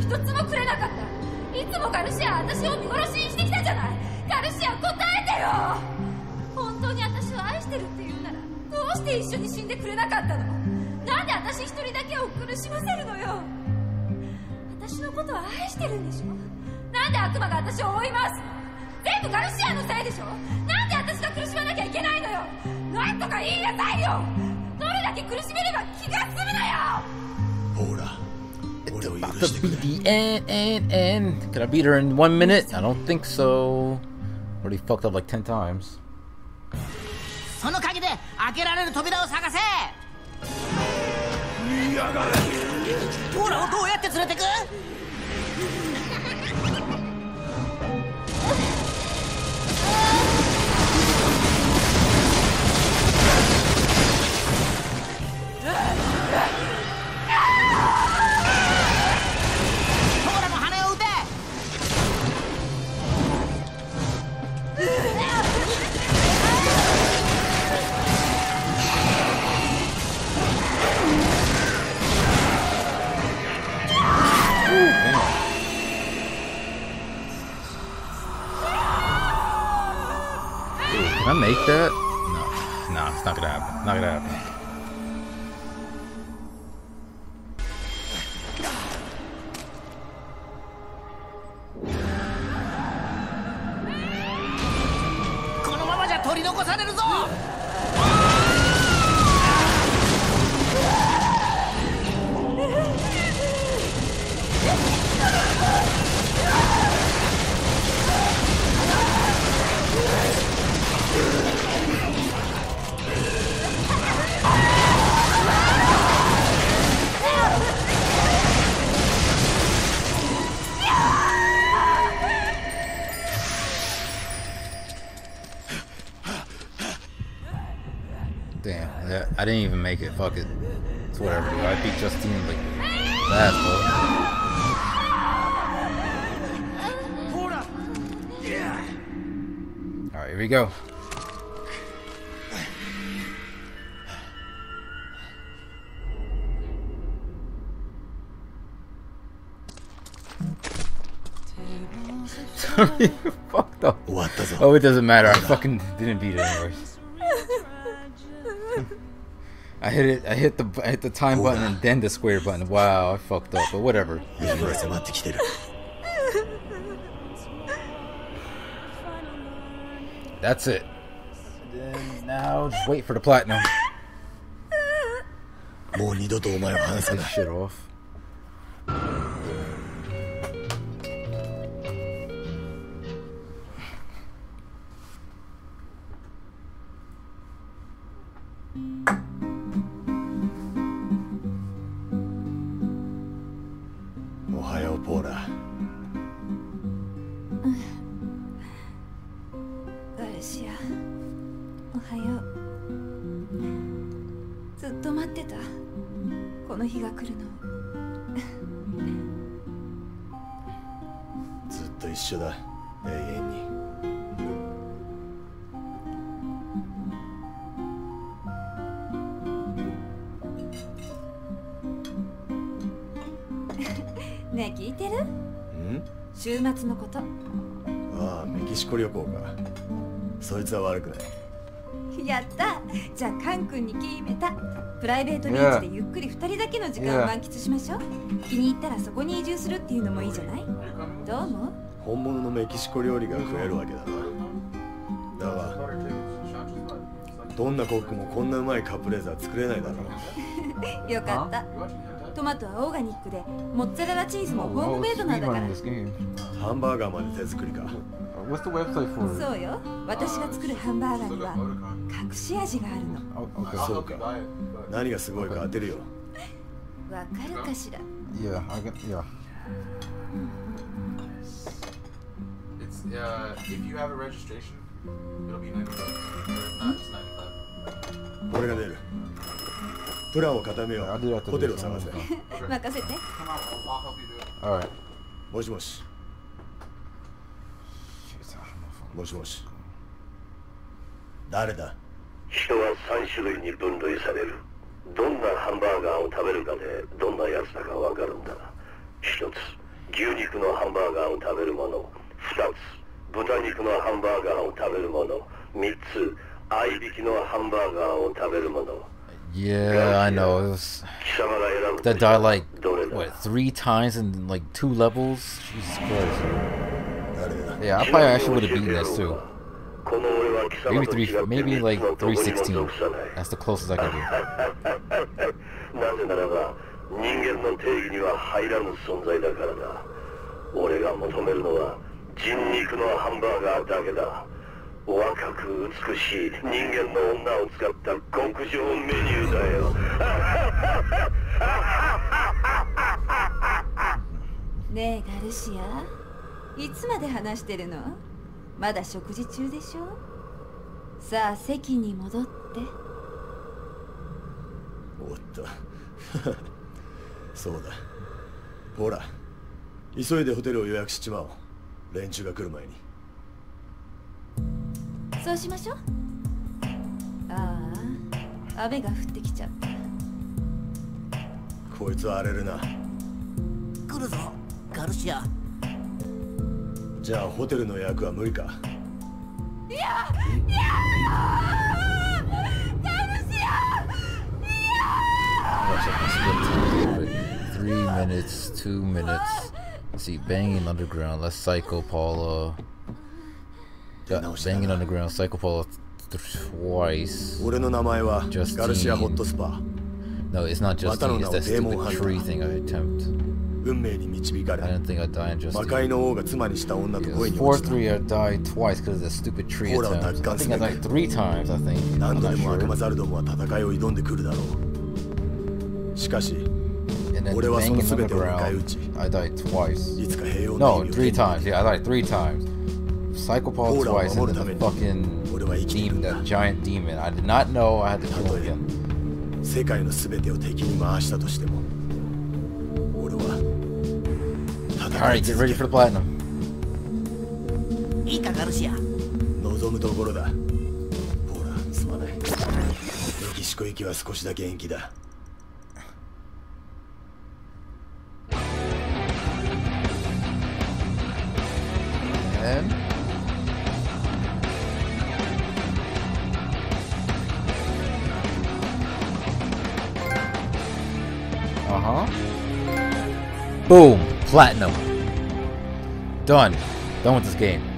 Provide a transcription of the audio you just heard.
一つもくれなかったいつもガルシア私を見殺しにしてきたじゃない。ガルシア答えてよ本当に私を愛してるって言うならどうして一緒に死んでくれなかったの？なんで私一人だけを苦しませるのよ？私のことは愛してるんでしょ？なんで悪魔が私を追います？全部ガルシアのせいでしょ？なんで私が苦しまなきゃいけないのよ？なんとか言いなさいよ！どれだけ苦しめれば気が済むのよ！ほら the end, end, end. Could I beat her in one minute? I don't think so. Already fucked up like ten times. その鍵で開けられる扉を探せ！ほらオラをどうやって連れてく？Ah! Can I make that? No, no, it's not gonna happen. Not gonna happen. I didn't even make it. Fuck it. It's whatever. I beat Justine like that, bro. All right, here we go. Fuck the. What does? Oh, it doesn't matter. I fucking didn't beat it anyways. I hit it. I hit the I hit the time button and then the square button. Wow, I fucked up. But whatever. That's it. Then now just wait for the platinum. Shit off. おはようポーラ。ガルシアおはよう。ずっと待ってた。この日が来るの。ずっと一緒だ。永遠に週末のこと。ああメキシコ旅行か。そいつは悪くない。やった。じゃあカン君に決めた。プライベートビーチでゆっくり2人だけの時間を満喫しましょう。気に入ったらそこに移住するっていうのもいいじゃない？どう思う？本物のメキシコ料理が食えるわけだな。だがどんなコックもこんなうまいカプレーザー作れないだろう。よかったトマトはオーガニックでモッツァレラチーズもホームメイドなんだから.ハンバーガーまで手作りか What's the website for? そうよ私が作るハンバーガーには隠し味があるの Oh, okay. そうか何がすごいか当てるよわかるかしら？Yeah, I got. Yeah. It's uh, if you have a registration, it'll be 95. Or not, it's 95. 俺が出るプランを固めよう。ホテルを探せ.任せて. All right. もしもし。もしもし。誰だ？人は3種類に分類される。どんなハンバーガーを食べるかでどんなやつだかわかるんだ。一つ牛肉のハンバーガーを食べる者二つ豚肉のハンバーガーを食べる者三つ合いびきのハンバーガーを食べる者 Yeah, I know. It was 貴様が選ぶ that died like どれだ what three times in like two levels. Jesus Christ. 誰だ Yeah, I probably actually would have beaten this too. この俺は貴様 Maybe と three, 違って maybe like 三つのどこにも 316. 属さない That's the closest I could do. なぜならば人間の定義には入らぬ存在だからだ俺が求めるのは人肉のハンバーガーだけだ 若く美しい人間の女を使った極上メニューだよ。ねえガルシア。いつまで話してるの？まだ食事中でしょ？さあ席に戻って。おっと。そうだ。ほら急いでホテルを予約しちまおう。連中が来る前にそうしましょう。ああ雨が降ってきちゃったこいつ荒れるな。じゃあホテルの予約は無理か。minutes, minutes. See, banging underground. Psycho Paula th- twice. 俺の名前はガルシア・ホットスパー No, it's not just Matano it's that stupid tree thing I attempt. 運命に導かれ魔界の王が妻にした女と恋に落ちた three I died twice because of the stupid tree attempt. I think I died three times, I think. 何度 not でも悪魔 sure. ザルどもは戦いを挑んでくるだろうしかし俺はその全てを迎え撃ち.いつか平穏な No, 日々を three 手に times. Yeah, I died three times. Psycho Paul Hold on, twice, on, the fucking demon, that giant demon. I did not know I had to kill him. 世界の全てを敵に回したとしても俺は戦 Alright, い get 続 ready け for る the platinum. いいかガルシア望むところだほらすまないメキシコ行きは少しだけ延期だ Boom, platinum. Done. Done with this game.